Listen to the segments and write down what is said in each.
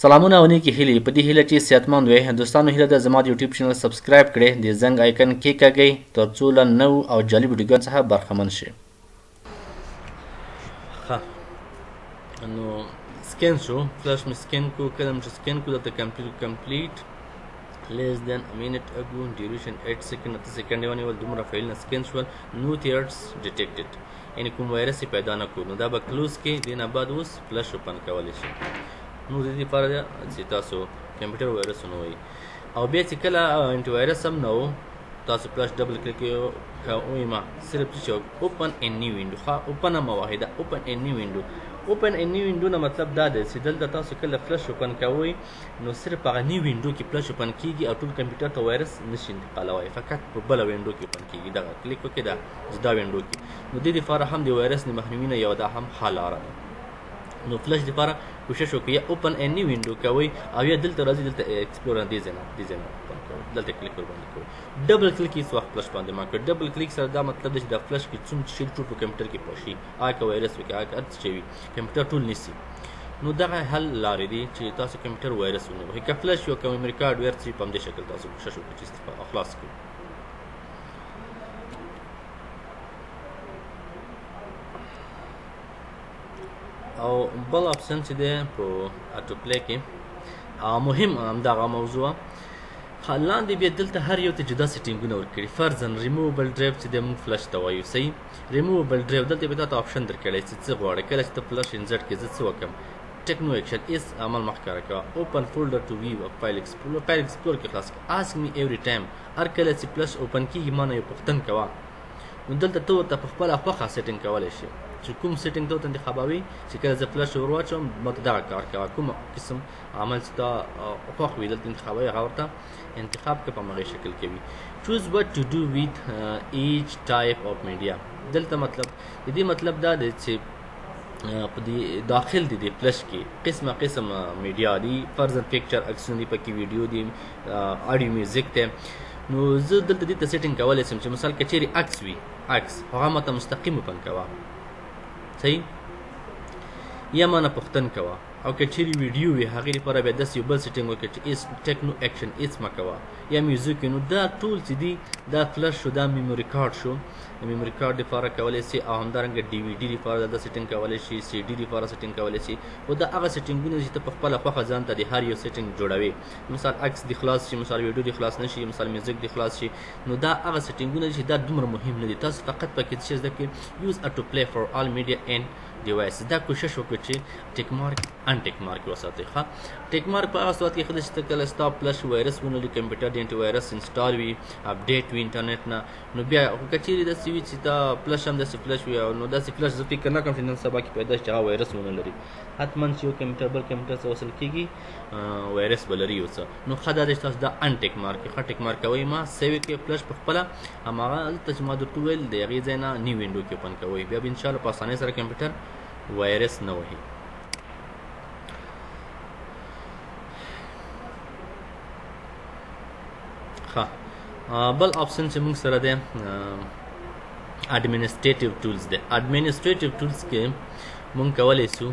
سلامونه او نیکی هیلی په دی هیله چی صحتمند وی دوستانو هیله ده زما د یوټیوب چینل سبسکرایب کړی د زنګ آیکن کیکږی تر څو له نو او جالب ویډیوګانو څخه برخمن شی ښه نو سکین شو فلش می سکین کو کلم چې سکین کو دلته کمپلیټ کمپلیټ less than a minute ago duration 8 second 8 second ونیول دومره فایلونه سکین شول نو تیرټس ډیټیکټډ یعنی کوم وایرس پیدا نه کو نو دا به کلوز کې دې نه بعد اوس فلش اوپن کولی شي نو د دې لپاره چې تاسو کمپیوټر وایرس نه وي او بیا چې کله انټي وایرس هم نه وو تاسو فلش ډبل کلیک کوئ ما صرف چې اوپن ان نیو وینډو ښه اوپن ما واحده اوپن ان نیو وینډو اوپن ان نیو وینډو نه مطلب دا دی چې دلته تاسو کله فلش اوپن کوئ نو صرف هغه نیو وینډو کې فلش اوپن کیږي او ټول کمپیوټر ته وایرس نشي انتقالوي فقط په بل وینډو کې اوپن کیږي دا کلیک وکړئ زده وینډو کې نو دې لپاره هم د وایرس د مخنیوي نه یو دا هم ښه لاره ده نو فلش لپاره کوشش وکړئ یا اوپن ا نیو وینډو کوئ او یا دلته راځي دلته ایکسپلور نه دی زنه دی زنه اوپن کوئ دلته کلیک ور باندې کوئ ډبل کلیک هیڅ وخت فلش باندې ما کړ ډبل کلیک سره دا مطلب دی چې د فلش کې څوم شي ټول په کمپیوټر کې پوشي آکه وایرس وکړي آکه هر څه وي کمپیوټر ټول نیسي نو دغه حل لارې دي چې تاسو کمپیوټر وایرس ونه وهي که فلش یو کوم ریکارډ ویرڅي په همدې شکل تاسو کوشش وکړئ چې استفاده خلاص کړئ او بل اپشن چې دی په اټو پلی کې مهم همدغه موضوع لاندې بیا دلته هر یو ته جدا سیټینګونه ورکړي فرضاً ریمووبل ډرایو چې د موږ فلش ته وایو صحیح ریمووبل ډرایو دلته به تاته آپشن درکړی چې څه غواړې کله چې ته فلش انزرټ کې زه څه وکړم ټیکنو ایکشن ایس عمل مخکاره کړه اوپن فولډر ټو ویو فایل ایکسپلور فایل ایکسپلور کې خلاص کړه آسک می ایوری ټایم هر کله چې پلس اوپن کیږي مانه یو پختن کوه نو دلته ته ورته په خپل خوخه سیټینګ کولای شي چې کوم سیټینګ ته ته انتخابوي چې کله زه فلش ور واچوم ماته دغه کار کوه کوم قسم عمل چې تا خوښ وي دلته انتخابوي هغه ورته انتخاب که په مغه شکل کوي choose what to do with uh, each type of media دلته مطلب د دې مطلب دا دی چې په دې داخل دي د پلش کې قسمه قسم میډیا دي فرضاً پکچر عکسونه دي پکې ویډیو دي آډیو میوزیک دی نو زه دلته دې ته سیټینګ کولی شم چې مثال که چیرې عکس وي عکس هغه ماته مستقیم اوپن کوه صحیح یا مانه پوښتن کوه او که چیرې ویډیو وي هغې لپاره بیا داسې یو بل سیټینګ وکړه چې ایس ټیک نو اکشن ایس مه کوه یا میوزیک نو دا ټول چې دي دا فلش شو دا میموري کارډ شو د میموري کارډ لپاره کولی شي او همدارنګه ډي وي ډي لپاره دا سیټینګ کولی شي سی ډي لپاره سیټینګ کولی شي خو دا هغه سیټینګونه چې ته په خپله خوښه ځان ته د هر یو سیټینګ جوړوي مثال عکس دی خلاص شي مثال ویډیو دی خلاص نشي مثال میوزیک دی خلاص شي نو دا هغه سیټینګونه دي چې دا دومره مهم نه دي تاسو فقط پکې څه زده کړئ یوز اټو پلی فار آل میډیا ان ډیوایس دا کوشش وکړئ چې ټیک مارک ان ټیک مارک وساتئ ښه ټیک مارک په هغه صورت کې خدای چې کله ستا پلش وایرس ونه لري کمپیوټر د انټي وایرس انسټال وي اپډیټ وي انټرنیټ نه نو بیا خو کچېرې داسې وي چې دا پلش هم داسې پلش وي او نو داسې پلش زه فکر نه کوم چې نن سبا کې پیدا شي هغه وایرس ونه لري حتما چې یو کمپیوټر بل کمپیوټر سره وصل کېږي وایرس بلري یو څه نو ښه دا دی چې تاسو دا ان ټیک مارک کړئ ښه ټیک مارک کوئ ما سیو کې فلش په خپله هماغه هلته چې ما درته وویل د هغې ځای نه نیو وینډو کې اوپن کوئ بیا به انشاءالله په اسانۍ سره کمپیوټر وایرس نه وهي ښه بل آپشن چې موږ سره دی اډمنسټریټیو ټولز دی اډمنسټریټیو ټولز کې موږ کولی شو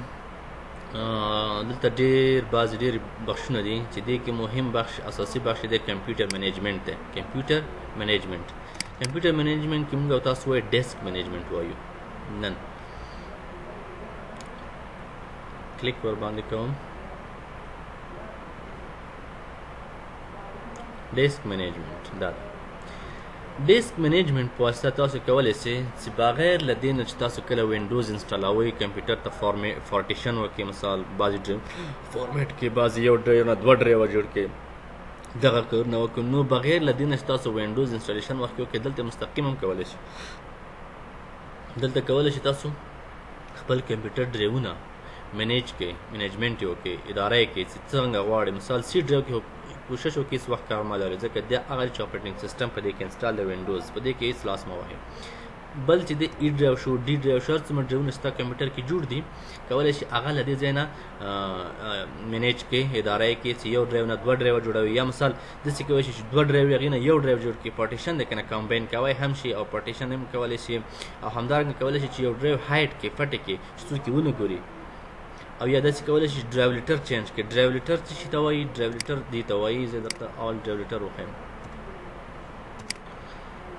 دلته ډیر بعضې ډیر بخشونه دي چې دې کې مهم بخش اساسي بخش دی کمپیوټر منیجمنت دی کمپیوټر منیجمنت کمپیوټر منیجمنت کې موږ تاسو وایي ډیسک منیجمنت وایو نن کلیک ور باندې کوم ډیسک منیجمنت دا ده ډیسک منیجمنټ په واسطه تاسو کولی سئ چې بغیر له دې نه چې تاسو کله وینډوز انسټالوئ کمپیوټر ته فارټیشن وکړئ مثال بعضې ډرایو فارمیټ کړئ بعضې یو ډرایو نه دوه ډرایوه جوړ کړئ دغه کارونه وکړو نو بغیر له دې نه چې تاسو وینډوز انسټالیشن وخت وکړئ دلته مستقیم هم کولی شئ دلته کولی شئ تاسو خپل کمپیوټر ډرایوونه منیج کې منیجمنت یو کې اداره کې چې څنګه غواړي مثال سی ډرایو کې کوشش وکړي چې وخت کار مال لري ځکه د هغه چې اپریټینګ سیستم په دې کې انسټال د وینډوز په دې کې هیڅ لاس مه وهي بل چې د ای ډرایو شو ډي ډرایو شو څومره ډرایونه ستا کمپیوټر کې جوړ دي کولای شي هغه له دې ځای نه منیج کې اداره کې چې یو ډرایو نه دوه ډرایو جوړوي یا مثال داسې کولی شي چې دوه ډرایو هغې نه یو ډرایو جوړ کړي پارټیشن دی که نه کمباین کوی هم شي او پارټیشن هم کولی شي او همدارنګه کولی شي چې یو ډرایو هایډ کې پټې کې چې څوک یې ونه ګوري او یا داسې کولی شي ډرایولیټر چینج کړي ډرایولیټر څه شي ته وایي ډرایولیټر دې ته وایي زه درته اول ډرایولیټر وښیم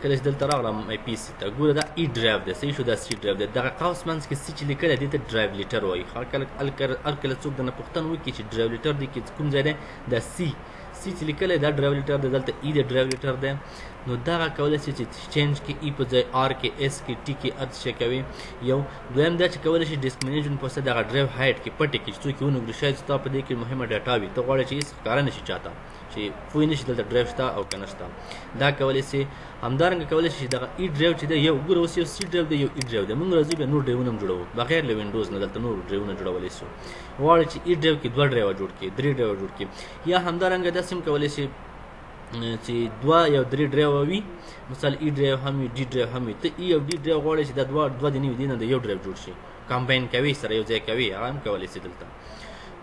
کله چې دلته راغلم آی پی سي ته ګوره دا ای ډرایو دی صحیح شو دا سی ډرایو دی دغه قوس منځ کې سی چې لیکلی دی ته ډرایو لیټر وایي هر کله هر کله څوک درنه پوښتنه وکړي چې ډرایو لیټر دی کې کوم ځای دی دا سی سی چې لیکلی دا ډرایو لیټر دی دلته ای دی ډرایو لیټر دی نو دغه کولای شي چې چینج کې ای په ځای آر کې اس کې ټي کې ارت شي کوي یو دویم دا چې کولای شي ډیسک منیجمنټ په سره دغه ډرایو هایټ کې پټ کې څو کې ونګري شاید ستا په دې کې مهمه ډاټا وي ته غواړې چې هیڅ ښکاره نشي چاته چې پوه نشي دلته ډرایو شته او کنه شته دا کولای شي همدارنګه کولای شي دغه ای ډرایو چې دی یو ګور اوس یو سی ډرایو دی یو ای ډرایو دی موږ راځو به نور ډرایونه جوړو بغیر له وینډوز نه دلته نور ډرایونه جوړولای شو غواړي چې ای ډرایو کې دوه ډرایو جوړ کې درې ډرایو جوړ کې یا همدارنګه دا سم کولای شي چې دوا یو درې ډرایو وي مثال ای ډرایو هم وي ډي ډرایو هم وي ته ای او ډي ډرایو غواړې چې دا دوا دوا دې نه وي دې نه د یو ډرایو جوړ شي کمباین کوي سره یو ځای کوي هغه هم کولی شي دلته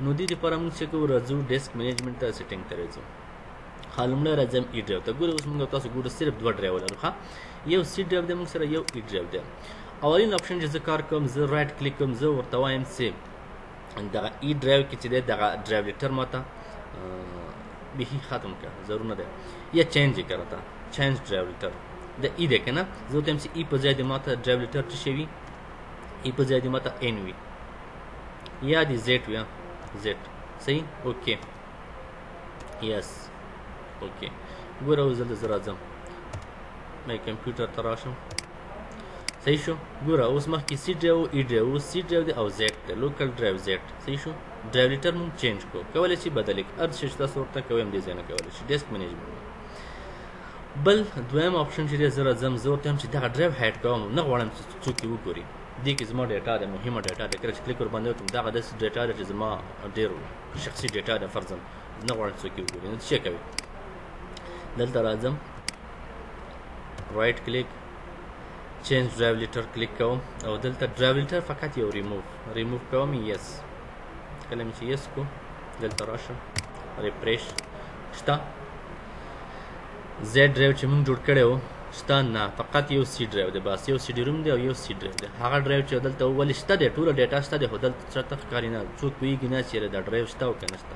نو دې لپاره موږ څه کوو راځو ډیسک مینجمنټ ته سیټینګ ته راځو ښه لومړی راځم ای ډرایو ته ګوره اوس موږ تاسو ګوره صرف دوه ډرایو لرو ښه یو سی ډرایو دی موږ سره یو ای ډرایو دی اولین اپشن چې زه کار کوم زه رایټ کلیک کوم زه ورته وایم سیو دغه ای ډرایو کې چې دی دغه ډرایو لیټر ما ته بیخي ختم کړه ضرور نه دی یا چینج یې کړه ته چینج ډرایو لیټر د ای دی که نه زه ورته وایم چې ای په ځای دې ما ته ډرایو لیټر څه شی وي ای په ځای دې ما ته این وي یا دې زیټ وي زیټ صحیح اوکې یس اوکې ګوره اوس دلته زه راځم مې کمپیوټر ته راشم صحیح شو ګوره اوس مخکې سی ډرایو او ای ډرایو اوس سی ډرایو دی او زیټ دی لوکل ډرایو زیټ صحیح شو ډرایو لیټر مونږ چینج کو کولای شي بدل کړي هر څه چې تاسو ورته کوئ همدې ځای نه کولی شي ډیسک منیجمنټ بل دویم آپشن چې دی زه راځم زه ورته وایم چې دغه ډرایو هایډ کوم نه غواړم چې څوک یې وګوري دې کې زما ډیټا ده مهمه ډیټا ده کله چې کلیک ورباندې وکړم دغه داسې ډیټا ده چې زما ډېر شخصي ډیټا ده فرضاً نه غواړم څوک یې وګوري نو څه کوي دلته راځم رایټ کلیک چینج ډرایو لیټر کلیک کوم او دلته ډرایو لیټر فقط یو ریموو ریموو کوم یس کله مې چې یس کو دلته راشه ریفریش شته زیډ ډرایو چې موږ جوړ کړی و شته نه فقط یو سی ډرایو دی بس یو سی ډي روم دی او یو سی ډرایو دی هغه ډرایو چې دلته ولې شته دی ټوله ډیټا شته دی خو دلته چېرته ښکاري نه څوک پوهېږي نه چېرې دا ډرایو شته او که نه شته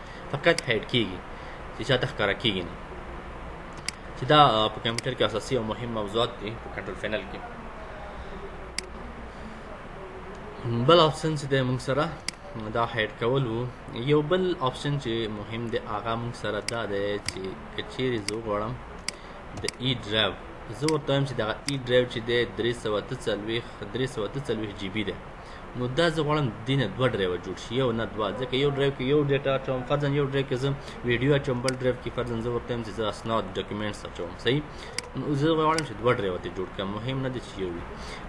فقط هایډ کیږي چې چاته ښکاره کیږي نه چې دا په کمپیوټر کې اساسي او مهم موضوعات دي په کنټرول پینل کې بل آپشن چې د موږ سره دا هایډ کول وو یو بل آپشن چې مهم دی هغه موږ سره دا دی چې که چیرې زه وغواړم د ای ډرایو زه ورته وایم چې دغه ای ډرایو چې دی درې سوه اته څلوېښت درې سوه اته څلوېښت جي بي دی نو دا زه غواړم دینه دوه ډرایو جوړ شي یو نه دوه ځکه یو ډرایو کې یو ډیټا اچوم فرضاً یو ډرایو کې زه ویډیو اچوم بل ډرایو کې فرضاً زه ورته چې زه اسناد ډاکومېنټس اچوم صحیح نو زه غواړم چې دوه ډرایو ته جوړ کړم مهم نه دی چې یو وي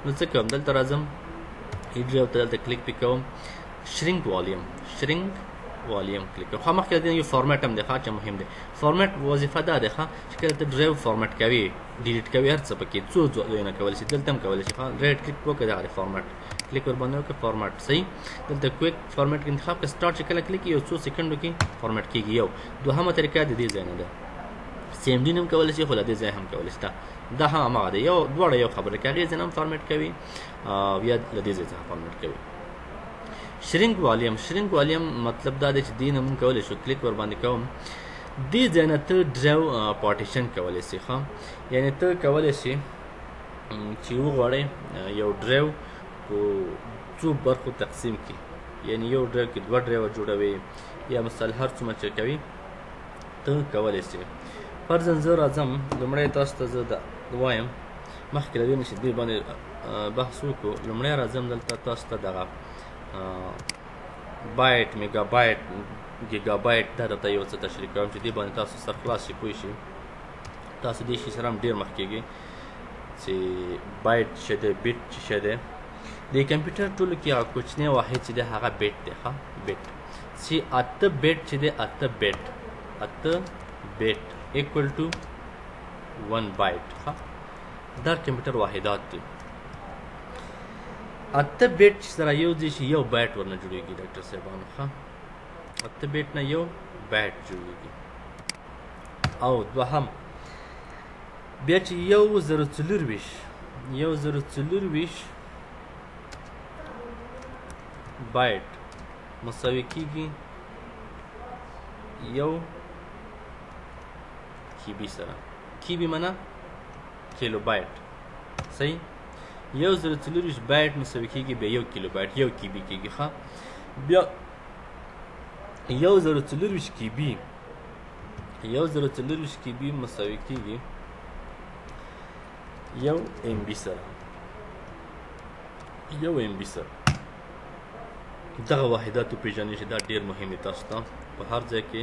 نو څه کوم دلته راځم یو ډرایو ته دلته کلیک پې کوم شرینک والیوم شرینک والیم کلیک کړئ خامخ کې د یو فارمټ هم دی ښه چې مهم دی فارمټ وظیفه دا ده ښه چې کله ته ډرایو فارمټ کوي ډیلیټ کوي هر څه پکې څو څو ځایونه کولی شي دلته هم کولی شي رایټ کلیک وکړئ دغه د فارمټ کلیک ور باندې وکړئ فارمټ صحیح دلته کویک فارمټ کې انتخاب کړئ سټارټ چې کله کلیک یو څو سکندو کې فارمټ کېږي یو دوهمه طریقه د دې ځای نه ده سیم ډین هم کولی شي خو له دې ځای هم کولی شي دا هم هماغه دی یو دواړه یو خبره کوي هغې ځای هم فارمټ کوي او یا له دې ځای څخه فارمټ کوي شرینګ والیم شرینګ والیم مطلب دا دی چې دین هم کولی شو کلیک ور باندې کوم دې ځای نه ته ډرایو پارټیشن کولی سي ښه یعنې ته کولی سي چې وغواړې یو ډرایو په څو برخو تقسیم کړي یعنې یو ډرایو کې دوه ډرایو جوړوي یا مثال هر څومره چې کوي ته کولی سي فرضاً زه راځم لومړی تاسو ته زه دا وایم مخکې له دې نه چې دې باندې بحث وکړو لومړی راځم دلته تاسو ته دغه بایټ میګا بایټ ګیګا بایټ دا درته یو څه تشریح کوم چې دې باندې تاسو سر خلاص شي پوه شي تاسو دې شي سره هم ډېر مخ کېږي چې بایټ څه دی بیټ څه دی د کمپیوټر ټولو کې هغه کوچنی واحد چې دی هغه بیټ دی ښه بیټ چې اته بیټ چې دی اته بیټ اته بیټ ایکول ټو 1 بایټ ښه دا کمپیوټر واحدات دي اته بیټ چې سره یو ځای شي یو بایټ ورنه جوړېږي ډاکټر صاحبانو ښه اته بیټ نه یو بایټ جوړېږي او دوهم بیا چې یو زر څلور ویش یو زر څلور ویش بایټ مساوي کېږي یو کیبي سره کیبي معنا کیلو بایټ صحیح یو زر څلور ویشت بایټ مساوي کېږي بیا یو کیلو بایټ یو کیبي کېږي ښه بیا یو زر څلور ویشت کیبي یو زر څلور ویشت کیبي مساوي کېږي یو ایم بي سره یو ایم بي سره دغه واحدات وپېژنئ چې دا ډېر مهم دي تاسو ته په هر ځای کې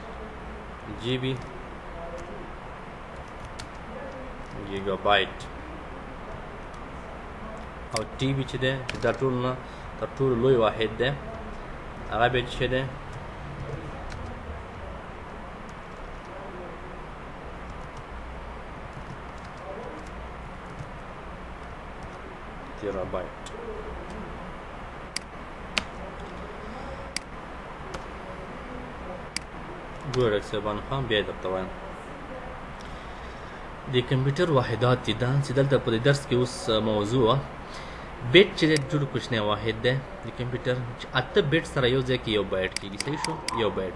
جی بی گیگا بایټ او ټي بي چې دی چې دا ټول نه تر ټولو لوی واحد دی هغه بیا چې دی تیرابایټ ګوره ډاکټر صاحبان هم بیا درته وایم د کمپیوټر واحدات دي دا چې دلته په دې درس کې اوس موضوع بیټ چې د ټولو کوچنی واحد دی د کمپیوټر چې اته بیټ سره یو ځای کې یو بایټ کېږي صحیح شو یو بایټ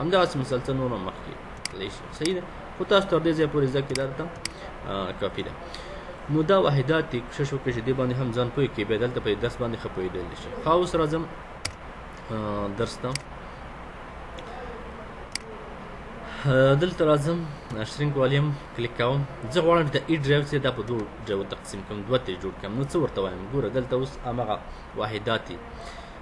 همداسې مسلسل نور هم مخکې تللی شي صحیح ده خو تاسو تر دې ځای پورې زده کړې دا درته کافي ده نو دا واحدات دي کوشش وکړئ چې دې باندې هم ځان پوه کړئ بیا دلته په درس باندې ښه پوهېدل شي ښه اوس راځم درس ته دلته راځم شرینک والیم کلیک کوم زه غواړم چې د ای ډرایو چې دا په دوه ډرایو تقسیم کوم دوه ته جوړ کوم نو څه ورته وایم ګوره دلته اوس همغه واحدات دي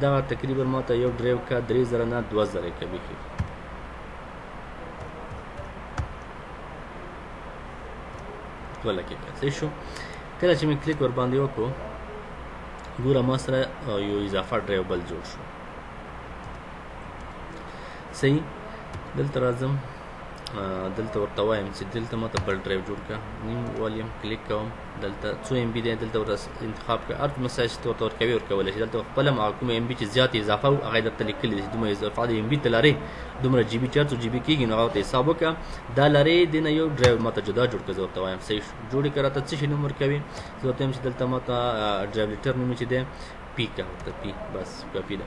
دا تقریبا ما ته یو ډرایو کا درې زره نه دوه زره کوي ښي دوه لکه کتلی شو کله چې مې کلیک ور باندې وکړو ګوره ما سره یو اضافه ډرایو بل جوړ شو صحیح دلته راځم دلته ورته وایم چې دلته ما ته بل ډرایو جوړ کړه نیم والیم کلیک کوم دلته څو ام بي دی دلته ورته انتخاب کړئ هر کومه سایز چې ته ورته ورکوې ورکولی شي دلته خپله هم هغه کومه ام بي چې زیاتې اضافه وو هغه یې درته لیکلي دي چې دومره اضافه د ام بي ته لرې دومره جي بي چې هر څو جي بي کېږي نو هغه ورته حساب وکړه دا لرې دې نه یو ډرایو ماته جدا جوړ کړه زه ورته وایم صحیح شو جوړ یې کړه راته څه شي نوم ورکوي زه ورته وایم چې دلته ماته ډرایو لیټر نوم چې دی پي کړه ورته پي بس کافي ده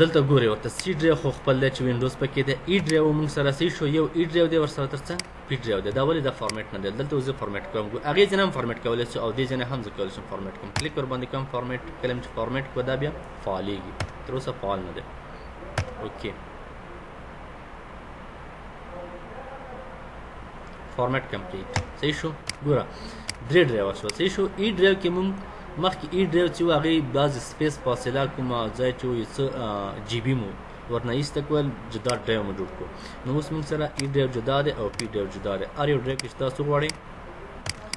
دلته ګوري ورته سی ډرایو خو خپل دی چې وینډوز پکې دی ای ډرایو موږ سره سی شو یو ای ډرایو دی ورسره ترڅنګ پی ډرایو دی دا ولې دا فارمیټ نه دی دلته زه فارمیټ کوم هغه ځنه هم فارمیټ کولای شو او دې ځنه هم زه کولای شم فارمیټ کوم کلیک ور باندې کوم فارمیټ کلم چې فارمیټ کو دا بیا فعالیږي تر اوسه فعال نه دی اوکې فارمټ کمپلیټ صحیح شو ګوره درې ډرایو شو صحیح شو ای ډرایو کې مونږ مخکې ای ډرایو چې هغه بعض سپیس فاصله کوم ځای چې یو څه جی بی مو ورنه ایسته کول جدا ډرایو مو جوړ کو نو اوس مونږ سره ای ډرایو جدا دی او پی ډرایو جدا دی ار یو ډرایو کې تاسو غواړئ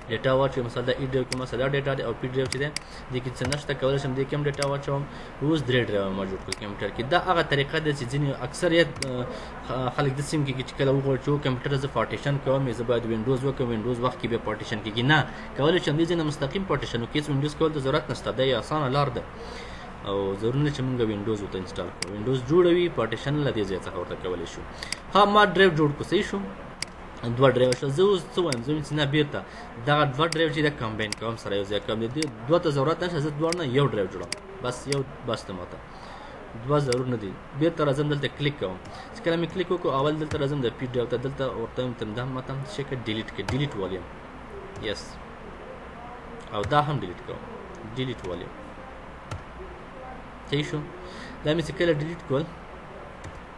ډیټا واچوي مثلا د ای ډرایو کې مثلا ډیټا دی او پی ډرایو چې دی دې کې څه نشته کولی شم دې کې هم ډیټا واچوم اوس درې ډرایوه ما جوړ کړل کمپیوټر کې دا هغه طریقه ده چې ځینې اکثریت خلک داسې هم کېږي چې کله وغواړي چې کمپیوټر زه پارټیشن کوم زه باید وینډوز وکړم وینډوز وخت کې بیا پارټیشن کېږي نه کولی شم دې ځای نه مستقیم پارټیشن وکړي هېڅ وینډوز کول ته ضرورت نشته دا یې اسانه لار ده او ضروري نه چې موږ وینډوز ورته انسټال کړو وینډوز جوړوي پارټیشن له دې ځای څخه ورته کولی شو ها ما ډرایو جوړ کړو صحیح شو دوه ډرایو شو زه اوس څه وایم زه چې نه بیرته دغه دوه ډرایو چې د کمباین کوم سره یو ځای کوم دي دوه ته ضرورت نشته زه دوه نه یو ډرایو جوړوم بس یو بس ته ماته دوه ضرور نه دي بیرته راځم دلته کلیک کوم چې کله مې کلیک وکړو اول دلته راځم د پی ډرایو ته دلته ورته وایم تم دا ماته چې که ډیلیټ کې ډیلیټ والیوم یس او دا هم ډیلیټ کوم ډیلیټ والیوم صحیح شو دا مې چې کله ډیلیټ کول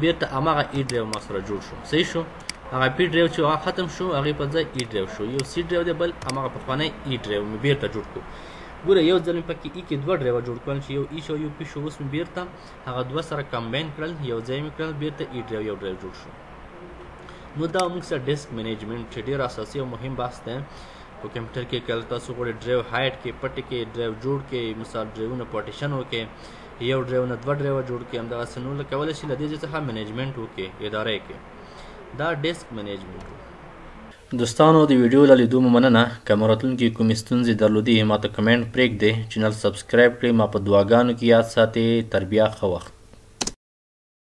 بیرته همغه ای ډرایو ما سره جوړ شو صحیح شو هغه پی ډرایو چې هغه ختم شو هغه په ځای ای ډرایو شو یو سی ډرایو دی بل همغه په خوانه ای ډرایو مې بیرته جوړ کو ګوره یو ځل په کې ای کې دوه ډرایو جوړ کړل چې یو ای شو یو پی شو اوس مې بیرته هغه دوه سره کمباین کړل یو ځای مې کړل بیرته ای ډرایو یو ډرایو جوړ شو نو دا موږ سره ډیسک منیجمنت چې ډیر اساسي او مهم بحث دی په کمپیوټر کې کله تاسو غواړئ ډرایو هایډ کې پټ کې ډرایو جوړ کې مثال ډرایوونه پارټیشن وکړئ یو ډریو نه دوه ډریو جوړ کړي همدغسې نور له کولی شي له دې ځای څخه منیجمنټ وکړي اداره یې کړي دا ډیسک منیجمنټ و دوستانو د ویډیو له لیدو مو مننه که مو راتلونکي کومې ستونزې درلودې ما ته کمنټ پرېږدئ چینل سبسکرایب کړئ ما په دعاګانو کې یاد ساتئ تر بیا ښه وخت